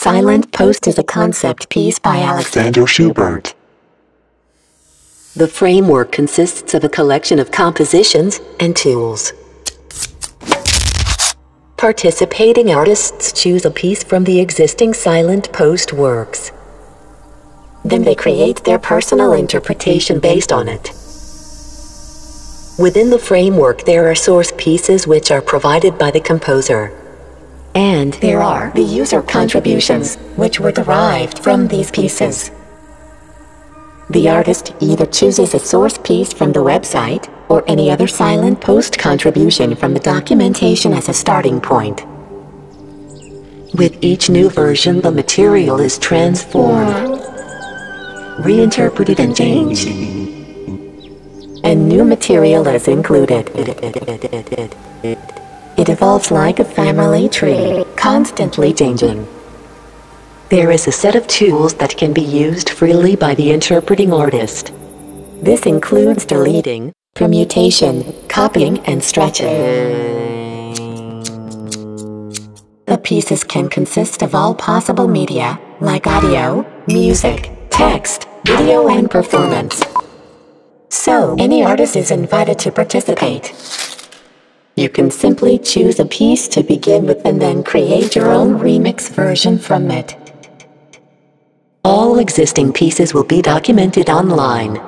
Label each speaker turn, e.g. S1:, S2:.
S1: Silent Post is a concept piece by Alexander Schubert.
S2: The framework consists of a collection of compositions and tools. Participating artists choose a piece from the existing silent post works. Then they create their personal interpretation based on it. Within the framework there are source pieces which are provided by the composer. And there are the user contributions, which were derived from these pieces. The artist either chooses a source piece from the website or any other silent post contribution from the documentation as a starting point. With each new version, the material is transformed, reinterpreted, and changed. And new material is included. Evolves like a family tree, constantly changing. There is a set of tools that can be used freely by the interpreting artist. This includes deleting, permutation, copying, and stretching. The pieces can consist of all possible media, like audio, music, text, video, and performance. So, any artist is invited to participate. You can simply choose a piece to begin with and then create your own remix version from it. All existing pieces will be documented online.